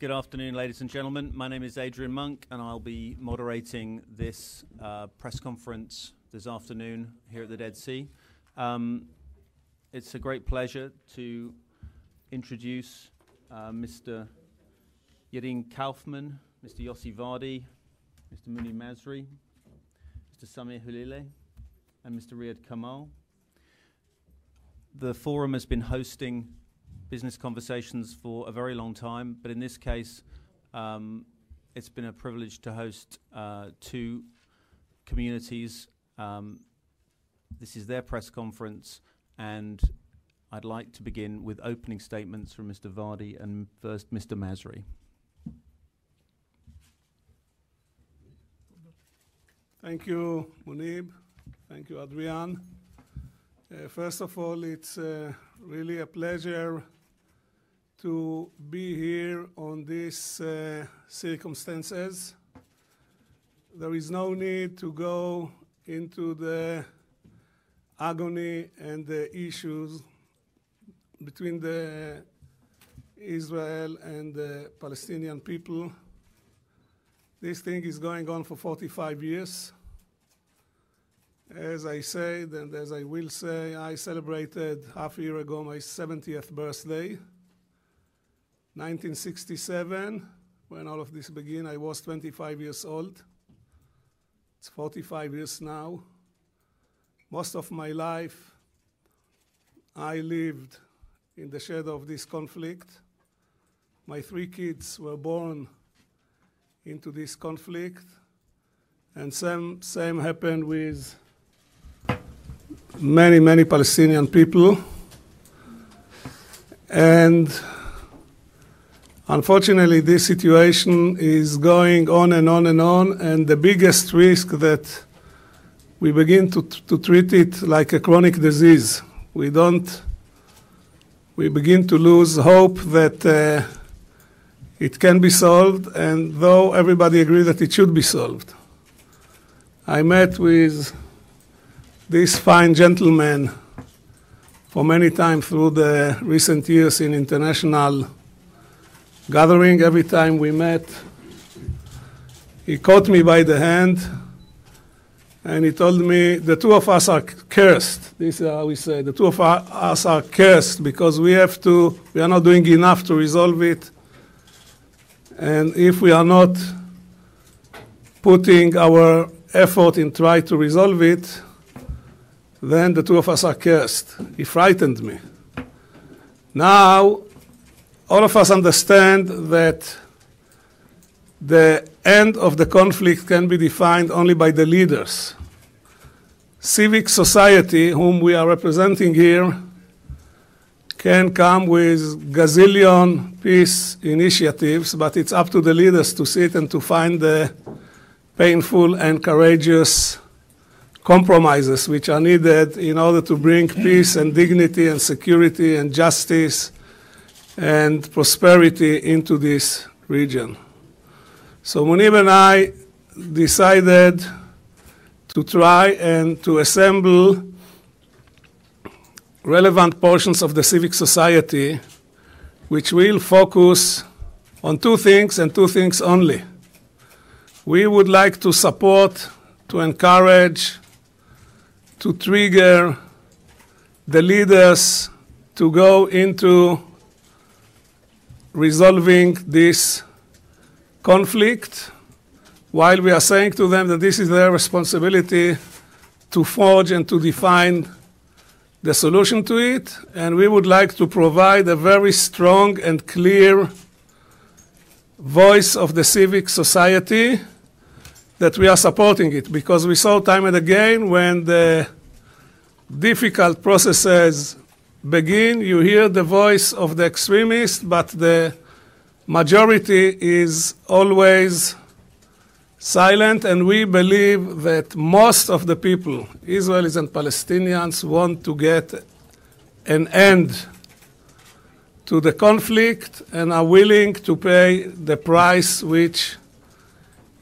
Good afternoon, ladies and gentlemen. My name is Adrian Monck, and I'll be moderating this uh, press conference this afternoon here at the Dead Sea. Um, it's a great pleasure to introduce uh, Mr. Yadin Kaufmann, Mr. Yossi Vardi, Mr. Munib Masri, Mr. Samir Hulileh, and Mr. Riad Kamal. The forum has been hosting business conversations for a very long time, but in this case, um, it's been a privilege to host uh, two communities. Um, this is their press conference, and I'd like to begin with opening statements from Mr. Vardi and first Mr. Masri. Thank you, Munib. Thank you, Adrian. Uh, first of all, it's uh, really a pleasure to be here on these uh, circumstances. There is no need to go into the agony and the issues between the Israel and the Palestinian people. This thing is going on for 45 years. As I said, and as I will say, I celebrated half a year ago my 70th birthday. 1967, when all of this began, I was 25 years old. It's 45 years now. Most of my life, I lived in the shadow of this conflict. My three kids were born into this conflict, and same, same happened with many, many Palestinian people. And unfortunately, this situation is going on and on and on, and the biggest risk that we begin to, to treat it like a chronic disease. We don't, we begin to lose hope that uh, it can be solved, and though everybody agrees that it should be solved. I met with this fine gentleman for many times through the recent years in international gathering. Every time we met, he caught me by the hand and he told me the two of us are cursed. This is how we say the two of us are cursed because we have to, we are not doing enough to resolve it. And if we are not putting our effort in try to resolve it, then the two of us are cursed. He frightened me. Now, all of us understand that the end of the conflict can be defined only by the leaders. Civic society, whom we are representing here, can come with gazillion peace initiatives, but it's up to the leaders to sit and to find the painful and courageous compromises which are needed in order to bring peace and dignity and security and justice and prosperity into this region. So Munib and I decided to try and to assemble relevant portions of the civic society which will focus on two things and two things only. We would like to support, to encourage, to trigger the leaders to go into resolving this conflict while we are saying to them that this is their responsibility to forge and to define the solution to it, and we would like to provide a very strong and clear voice of the civic society that we are supporting it. Because we saw time and again when the difficult processes begin, you hear the voice of the extremist, but the majority is always silent, and we believe that most of the people, Israelis and Palestinians, want to get an end to the conflict and are willing to pay the price which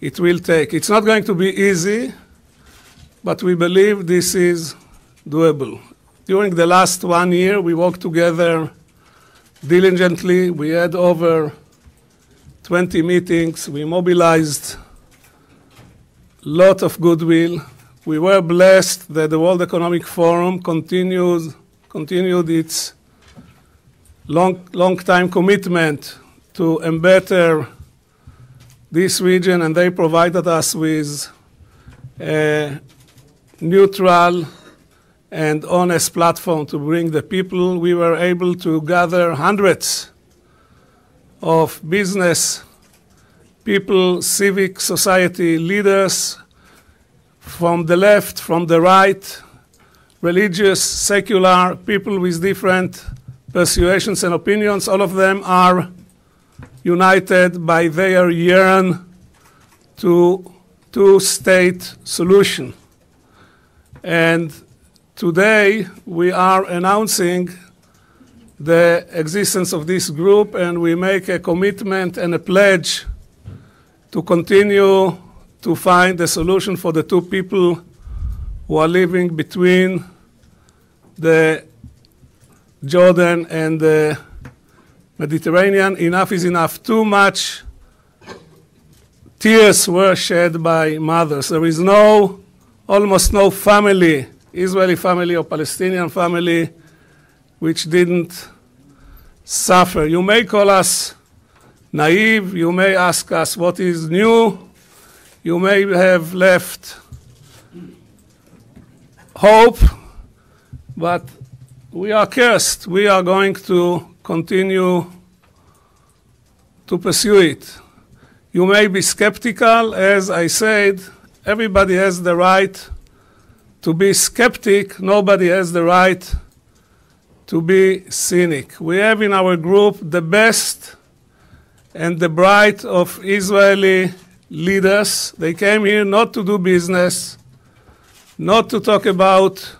it will take. It's not going to be easy, but we believe this is doable. During the last one year, we worked together diligently. We had over 20 meetings. We mobilized a lot of goodwill. We were blessed that the World Economic Forum continued, continued its long, long time commitment to embetter this region, and they provided us with a neutral and honest platform to bring the people. We were able to gather hundreds of business people, civic society leaders from the left, from the right, religious, secular, people with different persuasions and opinions. All of them are united by their yearn to two-state solution. And today we are announcing the existence of this group and we make a commitment and a pledge to continue to find a solution for the two people who are living between the Jordan and the Mediterranean. Enough is enough. Too much tears were shed by mothers. There is no, almost no family, Israeli family or Palestinian family, which didn't suffer. You may call us naive, you may ask us what is new, you may have left hope, but we are cursed. We are going to continue to pursue it. You may be skeptical, as I said, everybody has the right to be skeptic, nobody has the right to be cynic. We have in our group the best and the bright of Israeli leaders. They came here not to do business, not to talk about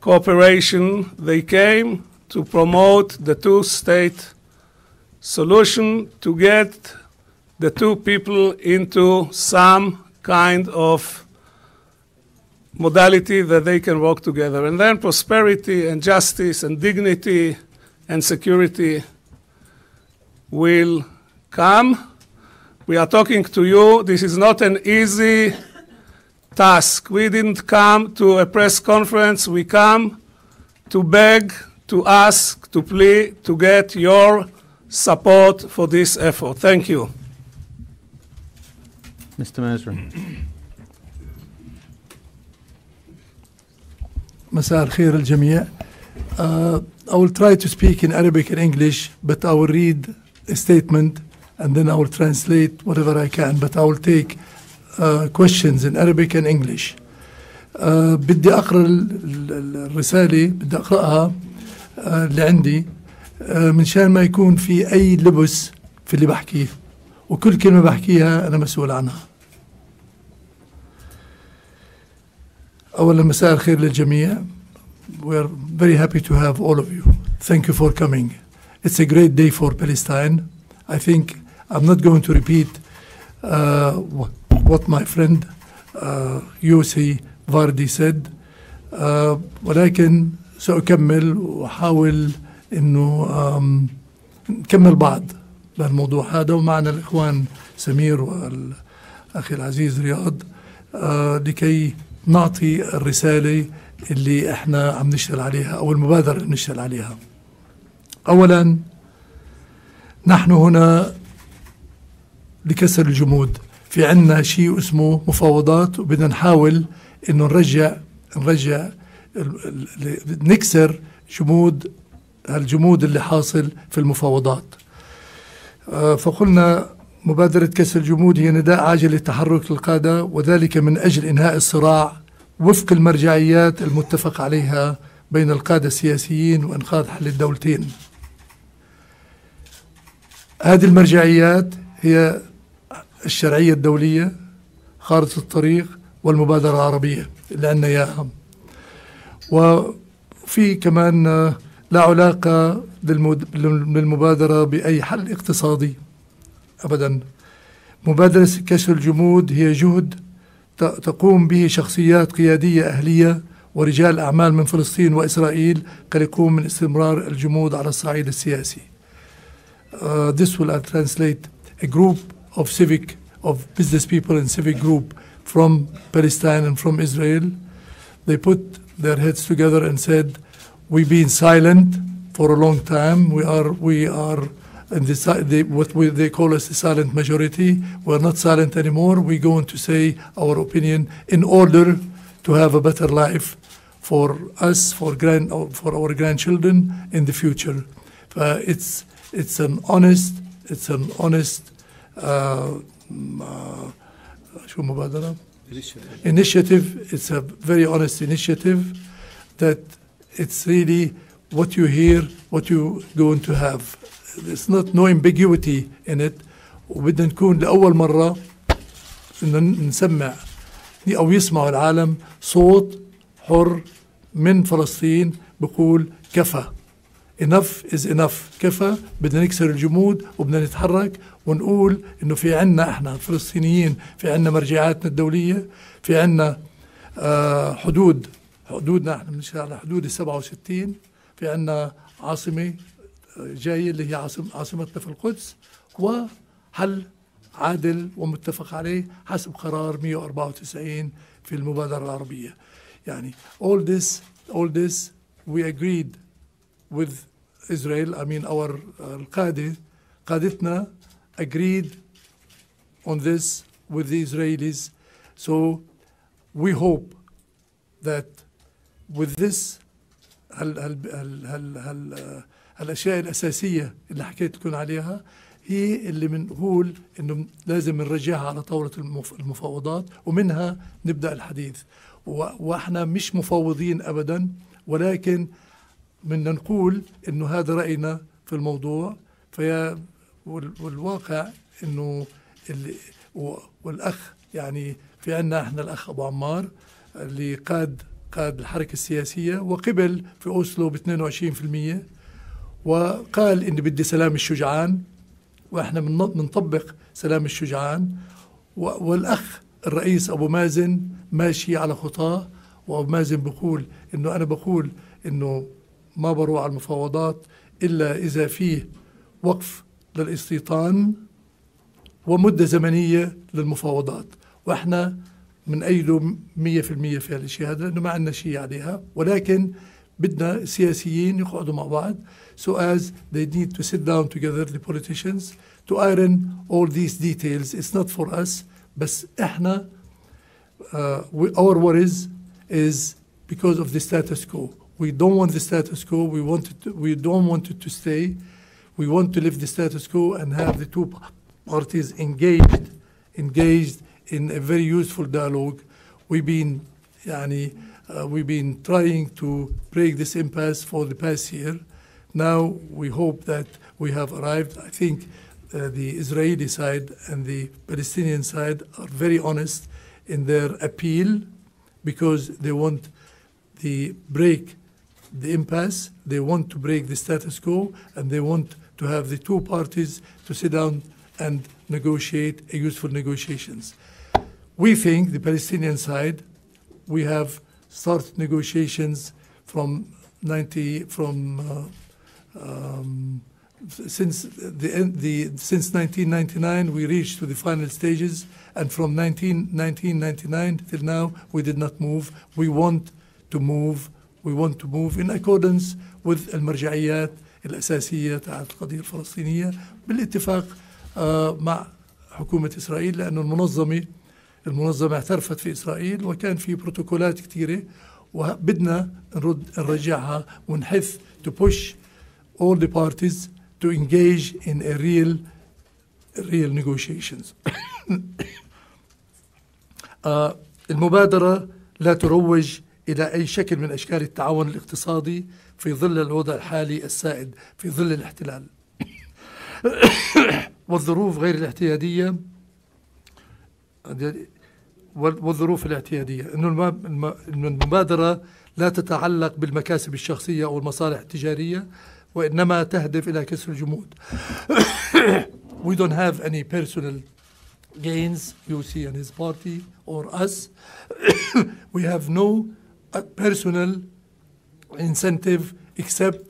cooperation. They came to promote the two state solution to get the two people into some kind of modality that they can work together. And then prosperity and justice and dignity and security will come. We are talking to you. This is not an easy task. We didn't come to a press conference. We come to beg, to ask, to plead, to get your support for this effort. Thank you. Mr. Masri. مساء الخير الجميع. Uh, I will try to speak in Arabic and English, but I will read a statement and then I will translate whatever I can, but I will take uh, questions in Arabic and English. Uh, بدي أقرأ ال- ال- الرسالة بدي أقرأها uh, اللي عندي uh, من شان ما يكون في أي لبس في اللي بحكيه وكل كلمة بحكيها أنا مسؤول عنها أولا مساء الخير للجميع We are very happy to have all of you. Thank you for coming. It's a great day for Palestine. I think I'm not going to repeat uh, wh- what my friend uh, Yossi Vardi said uh, ولكن سأكمل وأحاول إنه um, نكمل بعض بالموضوع هذا ومعنا الإخوان سمير والأخي العزيز رياض آه، لكي نعطي الرسالة اللي إحنا عم نشتغل عليها أو المبادرة اللي نشتغل عليها. أولا نحن هنا لكسر الجمود. في عنا شيء اسمه مفاوضات وبدنا نحاول إنه نرجع نرجع نكسر جمود الجمود اللي حاصل في المفاوضات. آه، فقلنا مبادرة كسر الجمود هي نداء عاجل لتحرك القادة وذلك من أجل إنهاء الصراع وفق المرجعيات المتفق عليها بين القادة السياسيين وإنقاذ حل الدولتين. هذه المرجعيات هي الشرعية الدولية خارطة الطريق والمبادرة العربية اللي عندنا إياها وفي كمان لا علاقة للمبادرة بأي حل اقتصادي. أبدا مبادرة كسر الجمود هي جهد تقوم به شخصيات قيادية أهلية ورجال أعمال من فلسطين وإسرائيل كيقوم من استمرار الجمود على الصعيد السياسي. Uh, this will I translate a group of civic, of business people and civic group from Palestine and from Israel. They put their heads together and said, we've been silent for a long time. We are, we are and the, the, what we, they call us the silent majority. We're not silent anymore. We're going to say our opinion in order to have a better life for us, for, grand, for our grandchildren in the future. Uh, it's, it's an honest, it's an honest uh, mm, uh, initiative. It's a very honest initiative that it's really what you hear, what you're going to have. There's not no ambiguity in it. وبدنا نكون لأول مرة نسمع أو يسمعوا العالم صوت حر من فلسطين بقول كفى enough is enough كفى بدنا نكسر الجمود وبدنا نتحرك ونقول إنه في عنا إحنا الفلسطينيين في عنا مرجعاتنا الدولية في عنا آه حدود حدودنا إحنا بنشتغل على حدود ال 67 في عنا عاصمة جاية اللي هي عاصم عاصمتنا في القدس وحل عادل ومتفق عليه حسب قرار 194 في المبادرة العربية يعني all this all this we agreed with Israel I mean our uh, القاده قادتنا agreed on this with the Israelis. So we hope that with this هال هال هال هال هال هالاشياء الأساسية اللي حكيت لكم عليها هي اللي بنقول إنه لازم نرجعها على طاولة المف- المفاوضات ومنها نبدأ الحديث. وإحنا مش مفاوضين ابدا ولكن بدنا نقول إنه هذا رأينا في الموضوع. فيا وال- والواقع إنه والأخ يعني في عنا إحنا الأخ أبو عمار اللي قاد قاد الحركة السياسية وقبل في أوسلو ب 22% وقال إني بدي سلام الشجعان وإحنا بن- بنطبق سلام الشجعان. و- والأخ الرئيس أبو مازن ماشي على خطاه وأبو مازن بقول إنه أنا بقول إنه ما بروح على المفاوضات إلا إذا فيه وقف للاستيطان ومدة زمنية للمفاوضات. وإحنا بنأيده 100% في هالشيء هذا لأنه ما عندنا شيء عليها. ولكن بدنا سياسيين يقعدوا مع بعض so as they need to sit down together the politicians to iron all these details it's not for us بس احنا uh, we, our worries is because of the status quo we don't want the status quo we want it to, we don't want it to stay we want to live the status quo and have the two parties engaged engaged in a very useful dialogue we've been يعني uh, we've been trying to break this impasse for the past year. Now we hope that we have arrived. I think uh, the israeli side and the palestinian side are very honest in their appeal because they want the break the impasse. They want to break the status quo and they want to have the two parties to sit down and negotiate a useful negotiations. We think the palestinian side we have started negotiations from 90 from uh, um, since the, end- the since 1999 we reached to the final stages and from 19, 1999 till now we did not move we want to move we want to move in accordance with المرجعيات الأساسية تاعت القضية الفلسطينية بالاتفاق آه، مع حكومة إسرائيل لأن المنظمة المنظمة اعترفت في إسرائيل وكان في بروتوكولات كثيرة وبدنا نرد نرجعها ونحث to push all the parties to engage in a real real negotiations. آه، المبادرة لا تروج إلى أي شكل من أشكال التعاون الاقتصادي في ظل الوضع الحالي السائد في ظل الاحتلال والظروف غير الاعتيادية والظروف الاعتيادية. أنه الم- الم- المبادرة لا تتعلق بالمكاسب الشخصية أو المصالح التجارية وإنما تهدف إلى كسر الجمود. We don't have any personal gains you see in his party or us. We have no uh, personal incentive except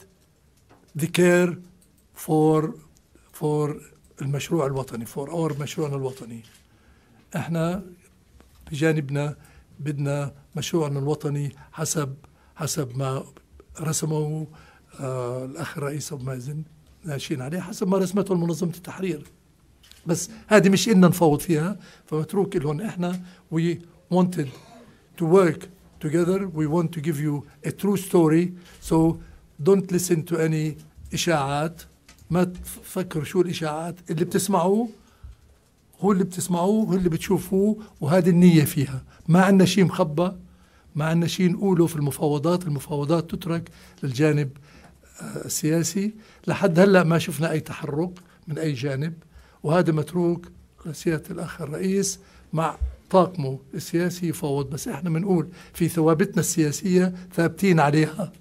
the care for for المشروع الوطني فور اور مشروعنا الوطني. إحنا بجانبنا بدنا مشروعنا الوطني حسب حسب ما رسمه آه الأخ الرئيس ابو مازن ماشيين عليه حسب ما رسمته منظمة التحرير. بس هذه مش إلنا نفاوض فيها فمتروك لهم إحنا we wanted to work together we want to give you a true story. So don't listen to any إشاعات. ما تفكروا شو الإشاعات اللي بتسمعوه. هو اللي بتسمعوه هو اللي بتشوفوه وهذه النية فيها. ما عندنا شيء مخبى ما عندنا شيء نقوله في المفاوضات المفاوضات تترك للجانب آه، السياسي. لحد هلأ ما شفنا أي تحرك من أي جانب وهذا متروك لسيادة الأخ الرئيس مع طاقمه السياسي يفاوض. بس إحنا بنقول في ثوابتنا السياسية ثابتين عليها.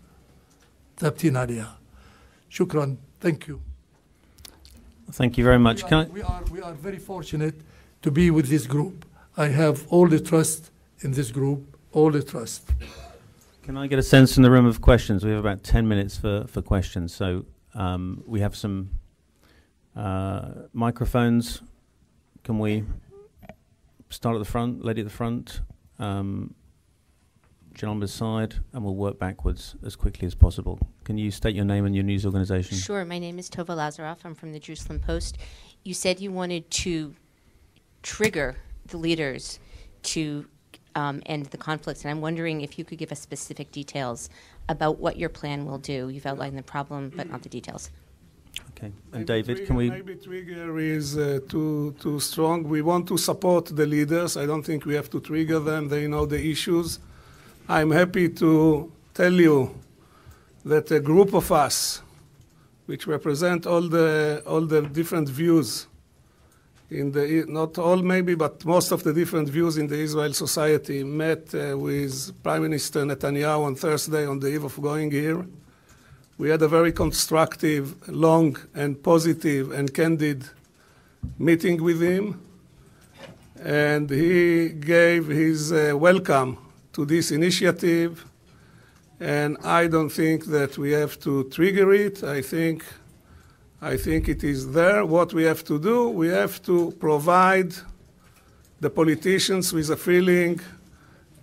ثابتين عليها. شكرا. ثانك يو Thank you very much. we, are, we are we are very fortunate to be with this group. I have all the trust in this group, all the trust. can I get a sense in the room of questions? We have about 10 minutes for, for questions. So um, we have some uh, microphones. Can we start at the front, lady at the front, um, gentleman's side, and we'll work backwards as quickly as possible. Can you state your name and your news organization? Sure. My name is Tova Lazaroff. I'm from the Jerusalem Post. You said you wanted to trigger the leaders to um, end the conflicts, and I'm wondering if you could give us specific details about what your plan will do. You've outlined the problem, but not the details. Okay. Maybe And David, trigger- can we? Maybe trigger is uh, too too strong. We want to support the leaders. I don't think we have to trigger them. They know the issues. I'm happy to tell you that a group of us, which represent all the all the different views in the not all maybe, but most of the different views in the Israel society, met uh, with Prime Minister Netanyahu on Thursday on the eve of going here. We had a very constructive, long, and positive and candid meeting with him. And he gave his uh, welcome to this initiative. And I don't think that we have to trigger it. I think, I think it is there. What we have to do, we have to provide the politicians with a feeling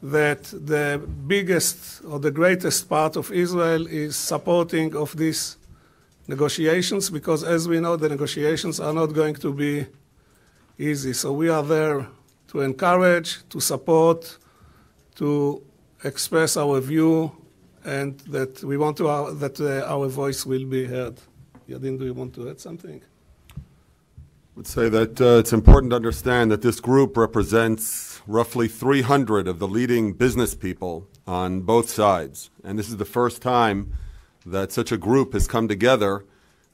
that the biggest or the greatest part of Israel is supporting of these negotiations because as we know the negotiations are not going to be easy. So we are there to encourage, to support, to express our view and that we want to uh, that uh, our voice will be heard. Yadin, do you want to add something? I would say that uh, it's important to understand that this group represents roughly 300 of the leading business people on both sides. And this is the first time that such a group has come together,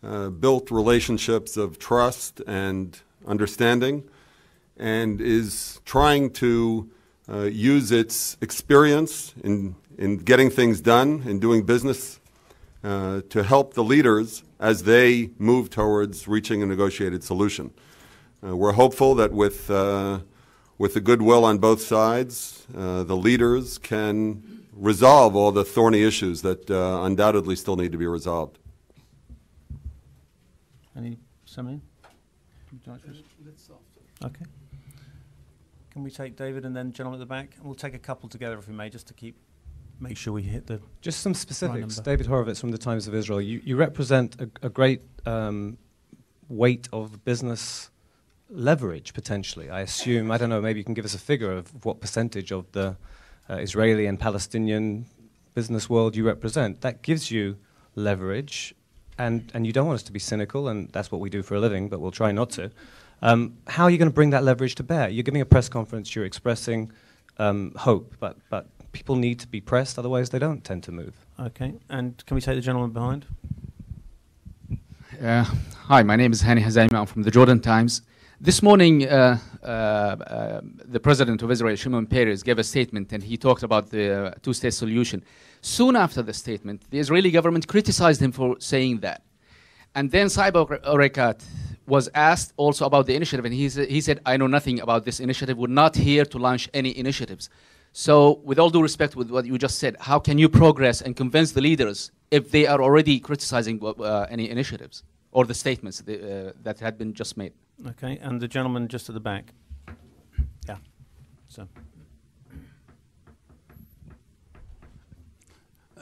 uh, built relationships of trust and understanding, and is trying to uh, use its experience in, in getting things done, in doing business, uh, to help the leaders as they move towards reaching a negotiated solution. Uh, we're hopeful that with, uh, with the goodwill on both sides, uh, the leaders can resolve all the thorny issues that uh, undoubtedly still need to be resolved. Any something? Okay. Can we take David and then gentleman at the back? And we'll take a couple together if we may, just to keep make sure we hit the. Just some specifics. number. David Horowitz from the Times of Israel. You, you represent a, a great um, weight of business leverage, potentially. I assume, I don't know, maybe you can give us a figure of what percentage of the uh, Israeli and Palestinian business world you represent. That gives you leverage, and, and you don't want us to be cynical, and that's what we do for a living, but we'll try not to. Um, how are you going to bring that leverage to bear? You're giving a press conference, you're expressing um, hope, but, but people need to be pressed, otherwise they don't tend to move. Okay. And can we take the gentleman behind? Uh, hi, my name is Hani Hazaimeh. I'm from the Jordan Times. This morning, uh, uh, uh, the president of Israel, Shimon Peres, gave a statement and he talked about the uh, two state solution. Soon after the statement, the Israeli government criticized him for saying that. And then Saeb Erekat was asked also about the initiative, and he, sa- he said, I know nothing about this initiative, we're not here to launch any initiatives. So, with all due respect with what you just said, how can you progress and convince the leaders if they are already criticizing uh, any initiatives? or the statements the, uh, that had been just made. Okay, and the gentleman just at the back. Yeah. So.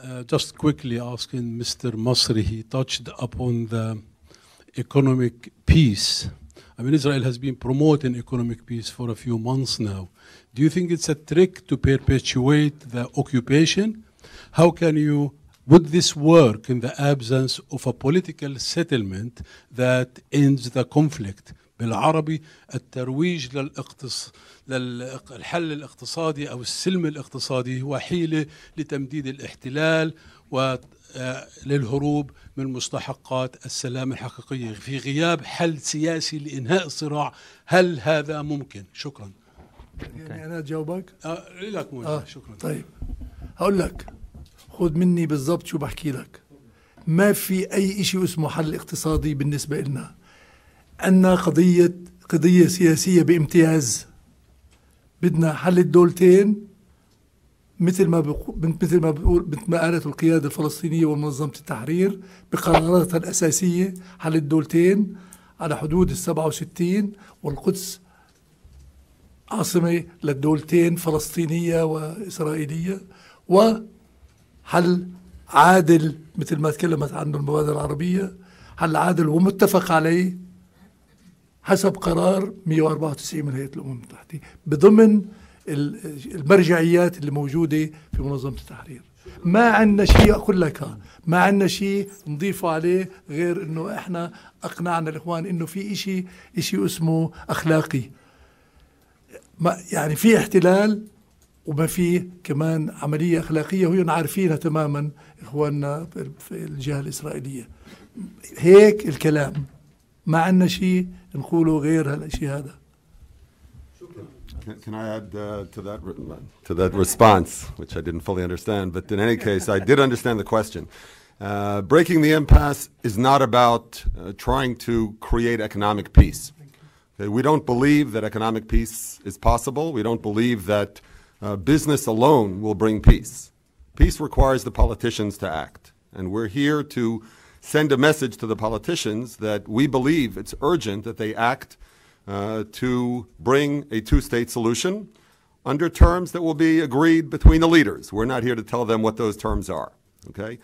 Uh, just quickly asking Mr. Masri, he touched upon the economic peace. I mean, Israel has been promoting economic peace for a few months now. Do you think it's a trick to perpetuate the occupation? How can you, would this work in the absence of a political settlement that ends the conflict? بالعربي الترويج للاقتص... للحل الاقتصادي او السلم الاقتصادي هو حيله لتمديد الاحتلال وللهروب من مستحقات السلام الحقيقية. في غياب حل سياسي لإنهاء الصراع هل هذا ممكن؟ شكرا. يعني أنا أجاوبك؟ آه لك موجه آه. شكرا. طيب. هقول لك خذ مني بالضبط شو بحكي لك. ما في أي شيء اسمه حل اقتصادي بالنسبة لنا عندنا قضية قضية سياسية بامتياز. بدنا حل الدولتين مثل ما مثل ما بقول مثل ما قالت القيادة الفلسطينية ومنظمة التحرير بقراراتها الأساسية حل الدولتين على حدود ال 67 والقدس عاصمة للدولتين فلسطينية وإسرائيلية وحل عادل مثل ما تكلمت عنه المبادرة العربية حل عادل ومتفق عليه؟ حسب قرار 194 من هيئة الأمم المتحدة. بضمن المرجعيات اللي موجودة في منظمة التحرير. ما عندنا شيء أقول لك ما عندنا شيء نضيفه عليه غير إنه إحنا أقنعنا الإخوان إنه في شيء شيء اسمه أخلاقي. ما يعني في احتلال وما في كمان عملية أخلاقية وهي عارفينها تماما إخواننا في الجهة الإسرائيلية. هيك الكلام. ما عندنا شيء نقوله غير هالشيء هذا. Can, can I add uh, to that re- to that response, which I didn't fully understand, but in any case, I did understand the question. Uh, breaking the impasse is not about uh, trying to create economic peace. Okay, we don't believe that economic peace is possible. We don't believe that uh, business alone will bring peace. Peace requires the politicians to act, and we're here to send a message to the politicians that we believe it's urgent that they act uh, to bring a two state solution under terms that will be agreed between the leaders. We're not here to tell them what those terms are. Okay?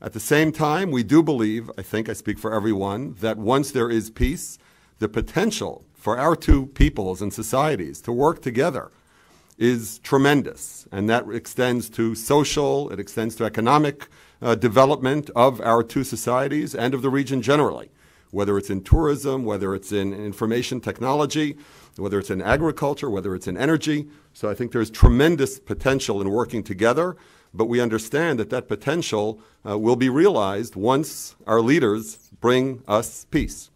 At the same time, we do believe, I think I speak for everyone, that once there is peace, the potential for our two peoples and societies to work together is tremendous. And that extends to social, it extends to economic uh, development of our two societies and of the region generally whether it's in tourism, whether it's in information technology, whether it's in agriculture, whether it's in energy. So I think there's tremendous potential in working together, but we understand that that potential uh, will be realized once our leaders bring us peace.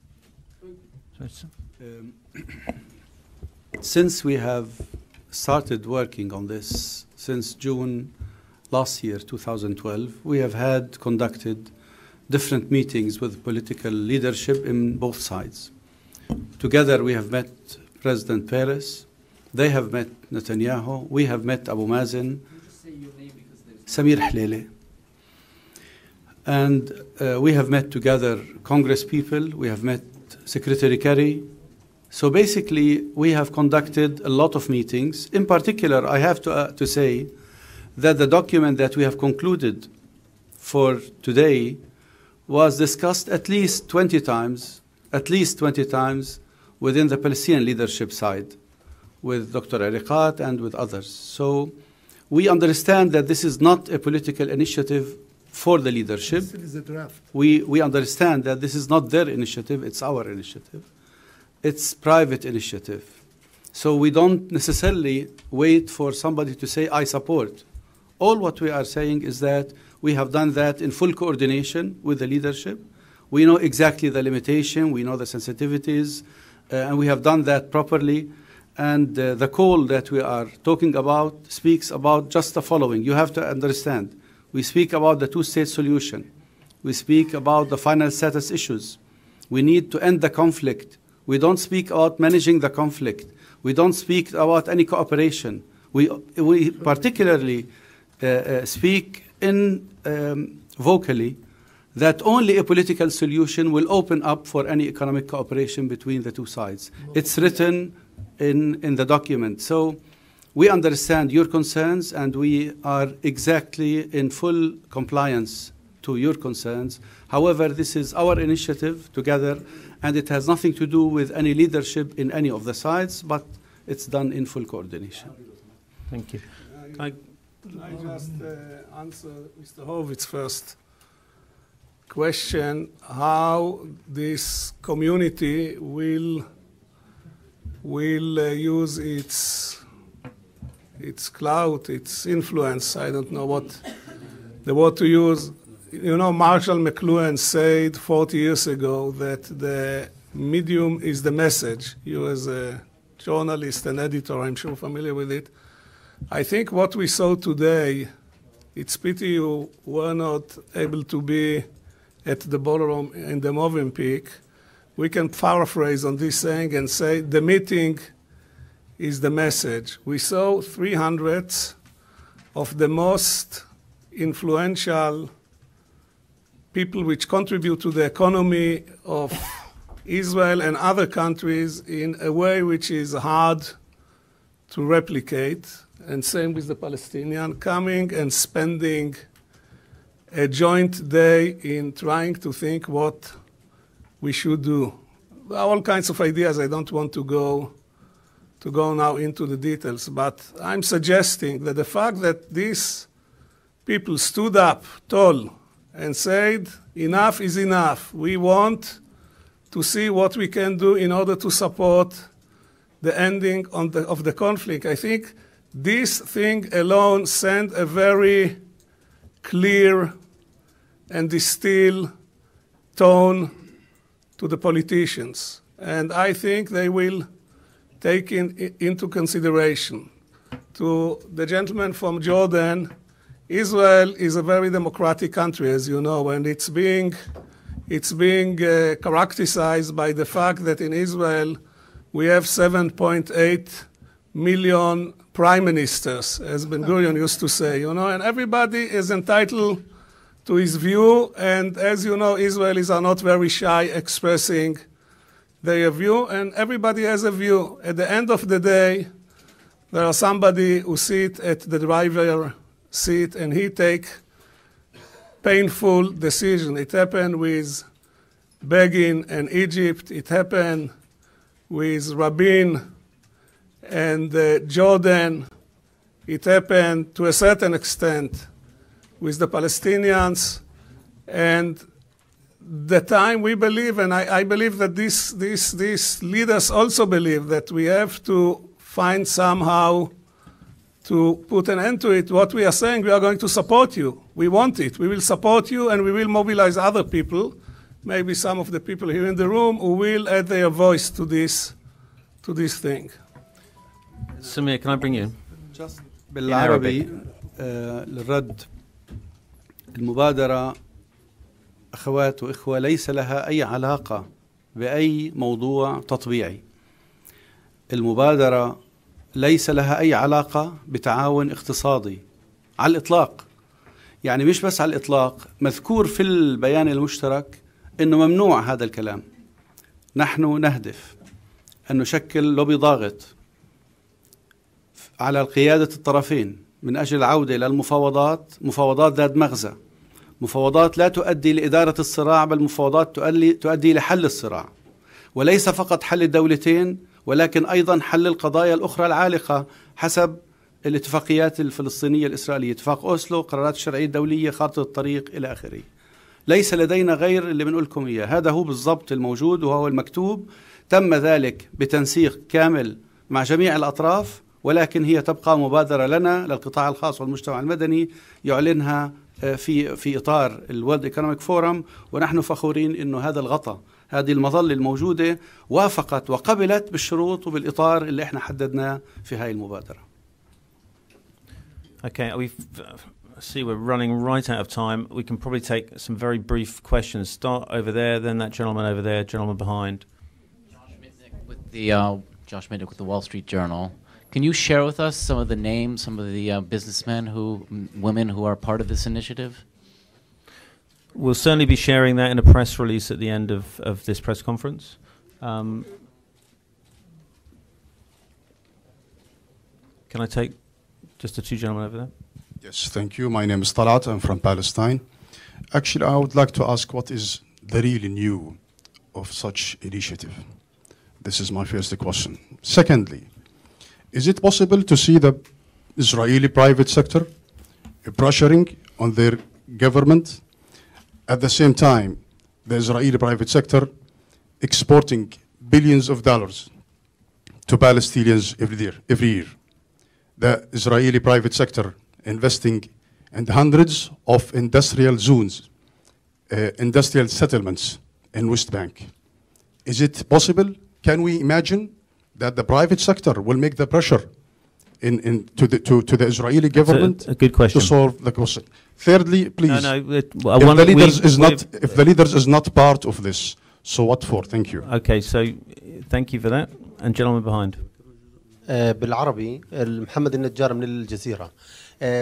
Um, since we have started working on this since June last year, 2012, we have had conducted different meetings with political leadership in both sides. Together, we have met President Peres, they have met Netanyahu, we have met Abu Mazen, Samir Hulileh. And uh, we have met together Congress people, we have met Secretary Kerry. So basically, we have conducted a lot of meetings. In particular, I have to, uh, to say that the document that we have concluded for today was discussed at least 20 times, at least 20 times within the Palestinian leadership side with Dr. Erekat and with others. So we understand that this is not a political initiative for the leadership. This is a draft. We, we understand that this is not their initiative, it's our initiative. It's private initiative. So we don't necessarily wait for somebody to say, I support. All what we are saying is that we have done that in full coordination with the leadership. We know exactly the limitation, we know the sensitivities, uh, and we have done that properly. And uh, the call that we are talking about speaks about just the following. You have to understand. We speak about the two state solution. We speak about the final status issues. We need to end the conflict. We don't speak about managing the conflict. We don't speak about any cooperation. We, we particularly uh, uh, speak in um, vocally that only a political solution will open up for any economic cooperation between the two sides. It's written in, in the document. So we understand your concerns and we are exactly in full compliance to your concerns. However, this is our initiative together and it has nothing to do with any leadership in any of the sides, but it's done in full coordination. Thank you. Can I, Can I just uh, answer Mr. Horowitz first? Question how this community will will uh, use its its clout, its influence. I don't know what the word to use. You know, Marshall McLuhan said 40 years ago that the medium is the message. You, as a journalist and editor, I'm sure familiar with it. I think what we saw today, it's pity you were not able to be at the ballroom in the Movenpick. We can paraphrase on this saying and say the meeting is the message. We saw 300 of the most influential people which contribute to the economy of Israel and other countries in a way which is hard to replicate. And same with the Palestinian, coming and spending a joint day in trying to think what we should do. All kinds of ideas. I don't want to go to go now into the details, but I'm suggesting that the fact that these people stood up tall and said, enough is enough. We want to see what we can do in order to support the ending the, of the conflict. I think this thing alone sent a very clear and distilled tone to the politicians. And I think they will take in, into consideration. To the gentleman from Jordan, Israel is a very democratic country, as you know, and it's being, it's being uh, characterized by the fact that in Israel we have 7.8 million prime ministers, as Ben Gurion used to say, you know, and everybody is entitled to his view. And as you know, Israelis are not very shy expressing their view, and everybody has a view. At the end of the day, there are somebody who sit at the driver seat and he take painful decision. It happened with Begin and Egypt. It happened with Rabin and uh, Jordan. It happened to a certain extent with the Palestinians. And the time we believe, and I, I believe that these, these, these leaders also believe that we have to find somehow to put an end to it. What we are saying, we are going to support you. We want it. We will support you and we will mobilize other people, maybe some of the people here in the room, who will add their voice to this, to this thing. Samir, can I bring you? Just بالعربي آه للرد. المبادرة أخوات وإخوة ليس لها أي علاقة بأي موضوع تطبيعي. المبادرة ليس لها أي علاقة بتعاون اقتصادي على الإطلاق. يعني مش بس على الإطلاق مذكور في البيان المشترك أنه ممنوع هذا الكلام. نحن نهدف أن نشكل لوبي ضاغط. على قيادة الطرفين من أجل العودة إلى المفاوضات. مفاوضات ذات مغزى. مفاوضات لا تؤدي لإدارة الصراع بل مفاوضات تؤدي لحل الصراع. وليس فقط حل الدولتين ولكن أيضا حل القضايا الأخرى العالقة حسب الاتفاقيات الفلسطينية الإسرائيلية. اتفاق أوسلو قرارات الشرعية الدولية خارطة الطريق إلى آخره. ليس لدينا غير اللي بنقول لكم إياه. هذا هو بالضبط الموجود وهو المكتوب. تم ذلك بتنسيق كامل مع جميع الأطراف. ولكن هي تبقى مبادرة لنا للقطاع الخاص والمجتمع المدني يعلنها في في اطار الورلد ايكونوميك فورم ونحن فخورين انه هذا الغطاء هذه المظله الموجوده وافقت وقبلت بالشروط وبالاطار اللي إحنا حددناه في هاي المبادره. Okay, we see we're running right out of time. We can probably take some very brief questions. Start over there, then that gentleman over there, gentleman behind. Josh Mitnick with the uh, Josh Mitnick with the Wall Street Journal. Can you share with us some of the names, some of the uh, businessmen who, m- women who are part of this initiative? we'll certainly be sharing that in a press release at the end of, of this press conference. Um, can I take just the two gentlemen over there? Yes, thank you. My name is Talat. I'm from Palestine. Actually, I would like to ask what is the really new of such initiative? This is my first question. Secondly, is it possible to see the Israeli private sector pressuring on their government at the same time the Israeli private sector exporting billions of dollars to Palestinians every year, every year. The Israeli private sector investing in hundreds of industrial zones, uh, industrial settlements in West Bank. Is it possible? Can we imagine that the private sector will make the pressure in, in to, the, to, to the Israeli government a good question. to solve the question? Thirdly, please, No, no. It, well, if one- the leaders we- is we- not if the leaders is not part of this, so what for? Thank you. Okay, so uh, thank you for that. And gentleman behind. آه، بالعربي محمد النجار من الجزيرة آه،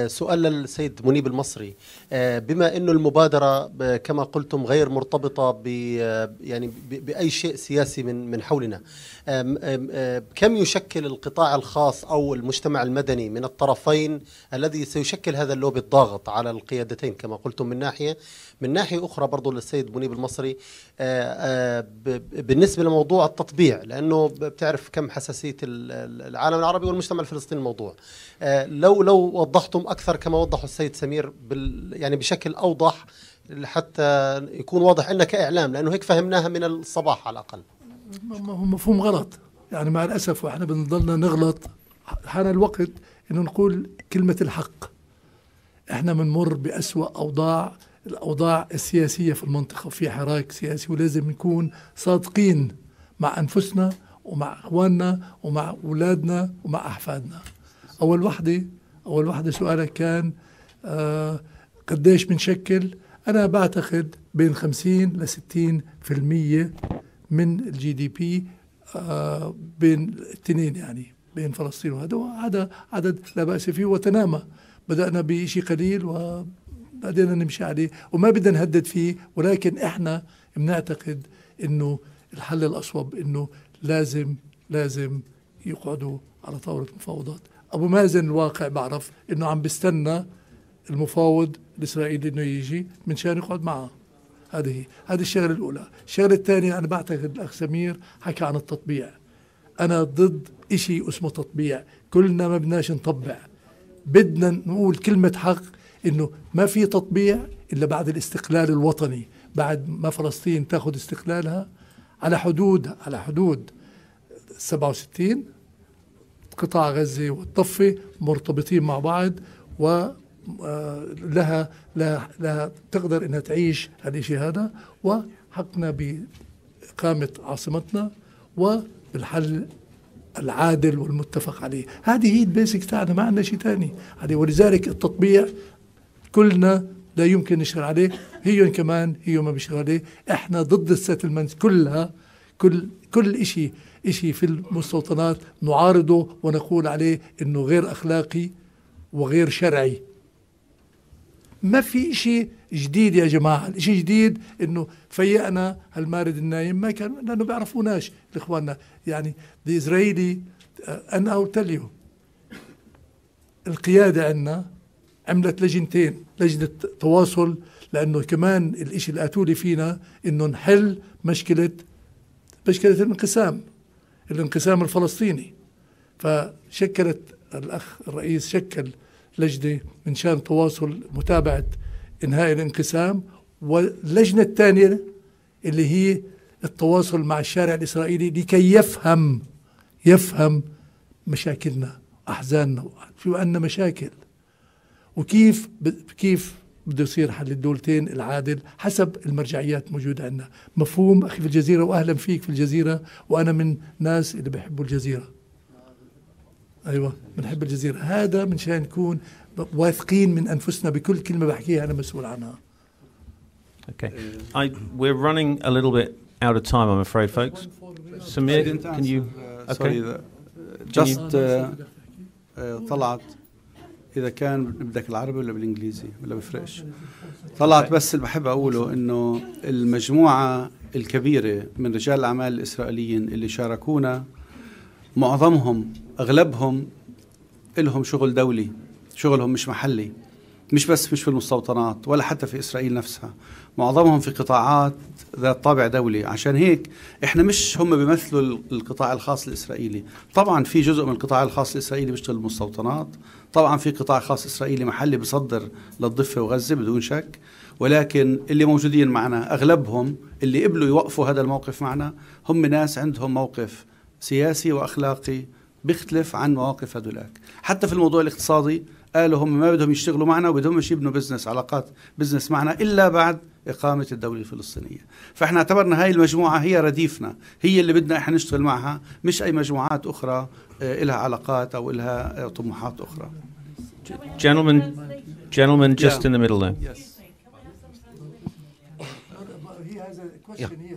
سؤال للسيد منيب المصري. آه، بما أنه المبادرة ب- كما قلتم غير مرتبطة ب يعني بأي شيء سياسي من من حولنا آه، كم يشكل القطاع الخاص أو المجتمع المدني من الطرفين الذي سيشكل هذا اللوبي الضاغط على القيادتين؟ كما قلتم من ناحية من ناحية أخرى برضو للسيد منيب المصري آه، آه، بالنسبة لموضوع التطبيع لأنه بتعرف كم حساسية ال- ال- العالم العربي والمجتمع الفلسطيني الموضوع. آه، لو لو وضحتم أكثر كما وضحوا السيد سمير بال يعني بشكل أوضح حتى يكون واضح لنا كاعلام لأنه هيك فهمناها من الصباح على الأقل. هو مفهوم غلط. يعني مع الأسف وإحنا بنضلنا نغلط. حان الوقت إنه نقول كلمة الحق. إحنا بنمر بأسوأ أوضاع الأوضاع السياسية في المنطقة في حراك سياسي ولازم نكون صادقين مع أنفسنا ومع إخواننا ومع أولادنا ومع أحفادنا. أول وحدة أول وحدة سؤالك كان آه قديش بنشكل أنا بعتقد بين 50 ل 60 في المية من الجي دي بي آه، بين الاثنين يعني بين فلسطين وهذا هذا عدد لا بأس فيه وتنامى. بدأنا بشيء قليل وبعدين نمشي عليه وما بدنا نهدد فيه ولكن إحنا بنعتقد إنه الحل الأصوب إنه لازم لازم يقعدوا على طاولة مفاوضات. أبو مازن الواقع بعرف إنه عم بيستنى المفاوض الإسرائيلي إنه يجي من شان يقعد معه. هذه هذه الشغلة الأولى. الشغلة الثانية أنا بعتقد الأخ سمير حكى عن التطبيع. أنا ضد إشي اسمه تطبيع. كلنا ما بدناش نطبع. بدنا نقول كلمة حق إنه ما في تطبيع إلا بعد الاستقلال الوطني. بعد ما فلسطين تاخذ استقلالها على حدود على حدود 67 قطاع غزة والضفة مرتبطين مع بعض و آه، لها لها لها تقدر إنها تعيش هالشيء هذا وحقنا بإقامة عاصمتنا وبالحل العادل والمتفق عليه. هذه هي البيسك تاعنا ما عندنا شيء ثاني يعني ولذلك التطبيع كلنا لا يمكن نشتغل عليه هي كمان هي ما بيشتغل عليه. إحنا ضد السيتلمنت كلها كل كل شيء شيء في المستوطنات نعارضه ونقول عليه إنه غير أخلاقي وغير شرعي. ما في شيء جديد يا جماعة الشيء جديد إنه فيقنا هالمارد النايم ما كان لأنه بيعرفوناش اخواننا يعني الاسرائيلي أنا أو تل يو القيادة عندنا عملت لجنتين لجنة تواصل لأنه كمان الإشي اللي قاتولي فينا إنه نحل مشكلة مشكلة الانقسام. الانقسام الفلسطيني فشكلت الأخ الرئيس شكل لجنة من شان تواصل متابعة إنهاء الانقسام واللجنة الثانية اللي هي التواصل مع الشارع الإسرائيلي لكي يفهم يفهم مشاكلنا أحزاننا في عندنا مشاكل وكيف. كيف بده يصير حل الدولتين العادل حسب المرجعيات موجودة عندنا مفهوم أخي في الجزيرة وأهلا فيك في الجزيرة وأنا من ناس اللي بيحبوا الجزيرة أيوة بنحب الجزيرة هذا من شان نكون واثقين من أنفسنا بكل كلمة بحكيها أنا مسؤول عنها Okay. I, we're running a little bit out of time, I'm afraid, folks. Samir, can you? answer, uh, sorry, the- uh, just uh, uh, Talat, إذا كان بدك العربي ولا بالإنجليزي ولا بفرقش طلعت بس اللي بحب أقوله إنه المجموعة الكبيرة من رجال الأعمال الإسرائيليين اللي شاركونا معظمهم أغلبهم لهم شغل دولي شغلهم مش محلي. مش بس مش في المستوطنات ولا حتى في إسرائيل نفسها. معظمهم في قطاعات ذات طابع دولي. عشان هيك إحنا مش هم بيمثلوا القطاع الخاص الإسرائيلي. طبعا في جزء من القطاع الخاص الإسرائيلي بيشتغل بالمستوطنات. طبعا في قطاع خاص إسرائيلي محلي بيصدر للضفة وغزة بدون شك. ولكن اللي موجودين معنا أغلبهم اللي قبلوا يوقفوا هذا الموقف معنا هم ناس عندهم موقف سياسي وأخلاقي بيختلف عن مواقف هذولاك حتى في الموضوع الاقتصادي قالوا هم ما بدهم يشتغلوا معنا وبدهم يبنوا بزنس علاقات بزنس معنا إلا بعد إقامة الدولة الفلسطينية فإحنا اعتبرنا هاي المجموعة هي رديفنا هي اللي بدنا إحنا نشتغل معها مش أي مجموعات أخرى آه، إلها علاقات أو إلها آه، طموحات أخرى Gentlemen, gentlemen, just Yeah. in the middle there. He has a Yeah. question here.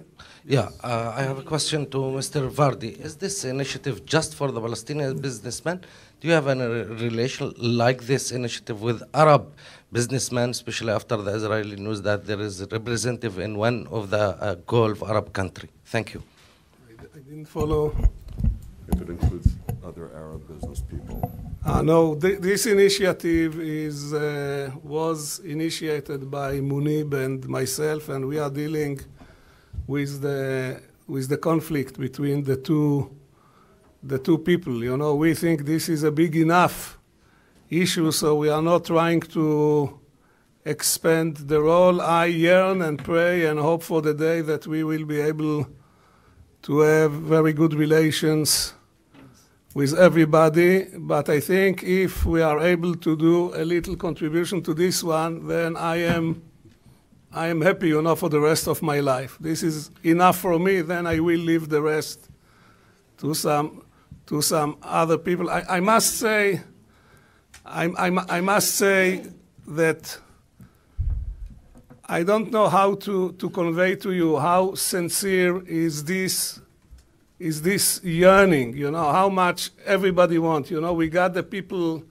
Yeah, uh, I have a question to Mr. Vardi. Is this initiative just for the Palestinian businessmen? Do you have any relation like this initiative with Arab businessmen, especially after the Israeli news that there is a representative in one of the uh, Gulf Arab country? Thank you. I didn't follow. If it includes other Arab business people. Uh, no, th- this initiative is, uh, was initiated by Munib and myself, and we are dealing with the, with the conflict between the two, the two people. You know, we think this is a big enough issue, so we are not trying to expand the role. I yearn and pray and hope for the day that we will be able to have very good relations with everybody, but I think if we are able to do a little contribution to this one, then I am, I am happy, you know, for the rest of my life. This is enough for me. Then I will leave the rest to some, to some other people. I, I must say, I, I, I must say that I don't know how to, to convey to you how sincere is this is this yearning, you know, how much everybody wants. You know, we got the people,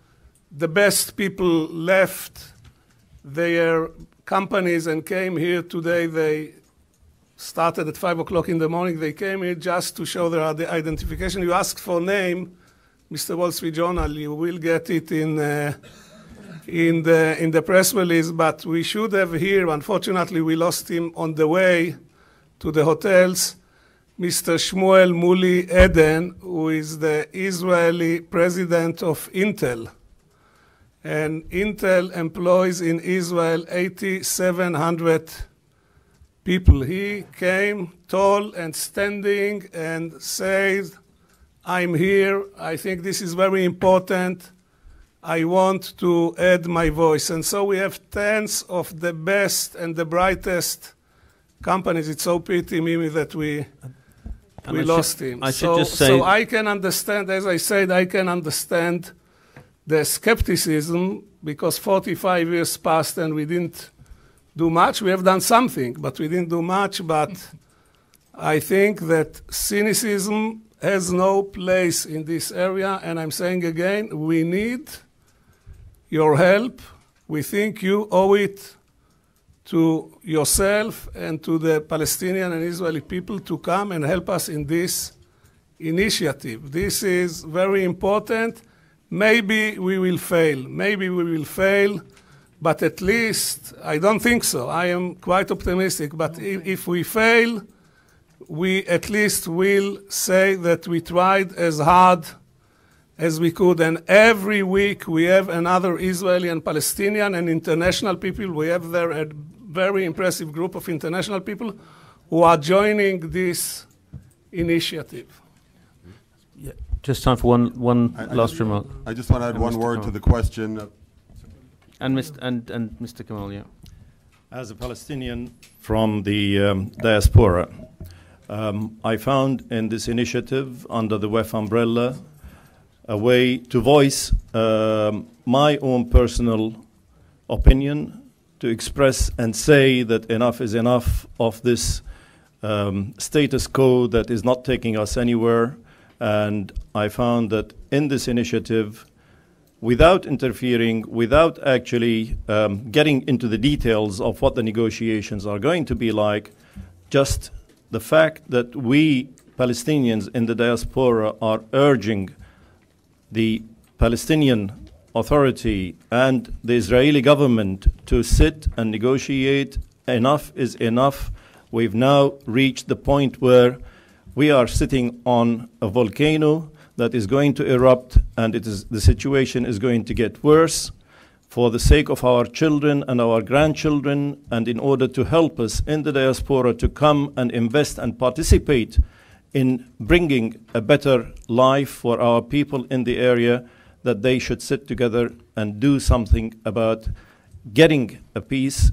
the best people left their companies and came here today. They started at 5 o'clock in the morning. They came here just to show their ide- identification. You asked for name, Mr. Wall Street Journal, you will get it in, uh, in, the, in the press release, but we should have here, unfortunately, we lost him on the way to the hotels. Mr. Shmuel Mooly Eden, who is the Israeli president of Intel. And Intel employs in Israel 8,700 people. He came tall and standing and said, I'm here. I think this is very important. I want to add my voice. And so we have tens of the best and the brightest companies. It's so pity, Mimi, that we And we I should- lost him. I so, so I can understand, as I said, I can understand the skepticism because 45 years passed and we didn't do much. We have done something, but we didn't do much. But I think that cynicism has no place in this area. And I'm saying again, we need your help. We think you owe it to yourself and to the Palestinian and Israeli people to come and help us in this initiative. This is very important. Maybe we will fail. Maybe we will fail, but at least, I don't think so. I am quite optimistic. But if, if we fail, we at least will say that we tried as hard as we could. And every week we have another Israeli and Palestinian and international people. We have there a very impressive group of international people who are joining this initiative. Just time for one, one I- I last just- remark. I just want to add And one Mr. word to Kamal. the question. of- And, Mr. and, and Mr. Kamal, yeah. As a Palestinian from the um, diaspora, um, I found in this initiative under the WEF umbrella a way to voice um, my own personal opinion, to express and say that enough is enough of this um, status quo that is not taking us anywhere. And I found that in this initiative, without interfering, without actually um, getting into the details of what the negotiations are going to be like, just the fact that we Palestinians in the diaspora are urging the Palestinian Authority and the Israeli government to sit and negotiate. Enough is enough. We've now reached the point where we are sitting on a volcano that is going to erupt, and it is, the situation is going to get worse for the sake of our children and our grandchildren, and in order to help us in the diaspora to come and invest and participate in bringing a better life for our people in the area, that they should sit together and do something about getting a peace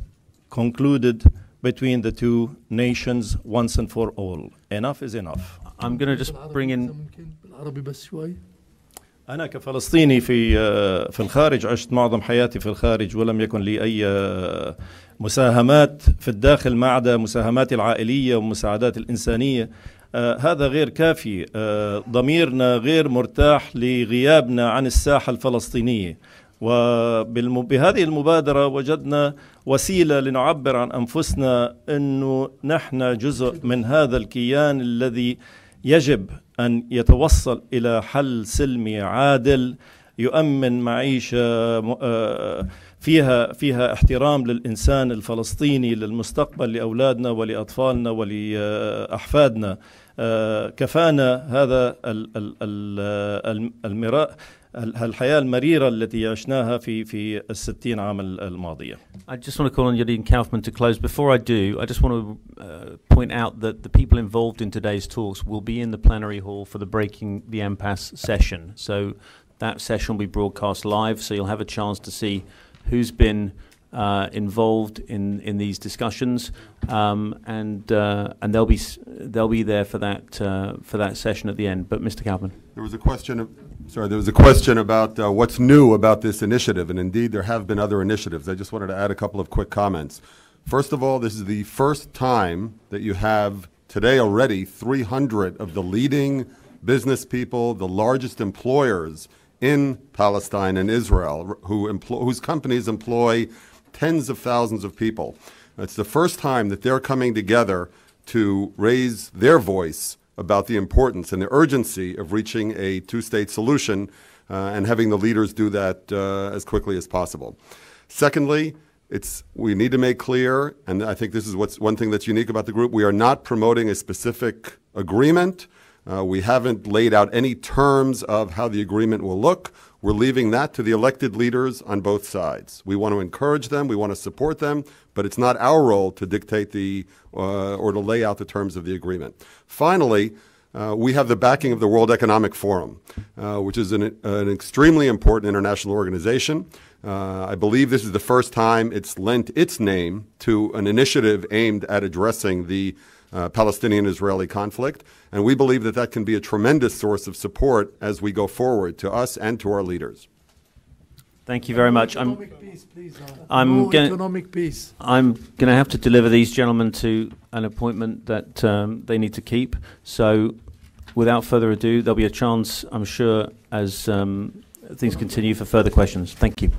concluded between the two nations once and for all. Enough is enough. I'm going to just bring in بالعربي بس شوي. أنا كفلسطيني في في الخارج عشت معظم حياتي في الخارج ولم يكن لي أي مساهمات في الداخل ما عدا مساهماتي العائلية ومساعدات الإنسانية. آه هذا غير كافي. آه ضميرنا غير مرتاح لغيابنا عن الساحة الفلسطينية. وبهذه المبادرة وجدنا وسيلة لنعبر عن أنفسنا أنه نحن جزء من هذا الكيان الذي يجب أن يتوصل إلى حل سلمي عادل يؤمن معيشة آه فيها فيها احترام للإنسان الفلسطيني للمستقبل لأولادنا ولأطفالنا ولأحفادنا. كفانا هذا المراء المريره التي عشناها في في عام الماضيه. I just want to call on Yadin Kaufmann to close. Before I do, I just want to uh, point out that the people involved in today's talks will be in the plenary hall for the Breaking the Impasse session. So that session will be broadcast live, so you'll have a chance to see who's been uh, involved in, in these discussions, um, and uh, and they'll be they'll be there for that uh, for that session at the end. But Mr. Kaufmann. There was a question of, sorry, there was a question about uh, what's new about this initiative, and indeed there have been other initiatives. I just wanted to add a couple of quick comments. First of all, this is the first time that you have today already 300 of the leading business people, the largest employers in Palestine and Israel, who employ, whose companies employ tens of thousands of people. It's the first time that they're coming together to raise their voice about the importance and the urgency of reaching a two state solution uh, and having the leaders do that uh, as quickly as possible. Secondly, it's, we need to make clear, and I think this is what's one thing that's unique about the group, we are not promoting a specific agreement. Uh, we haven't laid out any terms of how the agreement will look. We're leaving that to the elected leaders on both sides. We want to encourage them, we want to support them, but it's not our role to dictate the uh, or to lay out the terms of the agreement. Finally, uh, we have the backing of the World Economic Forum, uh, which is an, an, extremely important international organization. Uh, I believe this is the first time it's lent its name to an initiative aimed at addressing the uh, Palestinian Israeli conflict. And we believe that that can be a tremendous source of support as we go forward to us and to our leaders. Thank you very much. I'm, peace, please, I'm gonna. I'm going to have to deliver these gentlemen to an appointment that um, they need to keep. So, without further ado, there'll be a chance, I'm sure, as um, things continue for further questions. Thank you.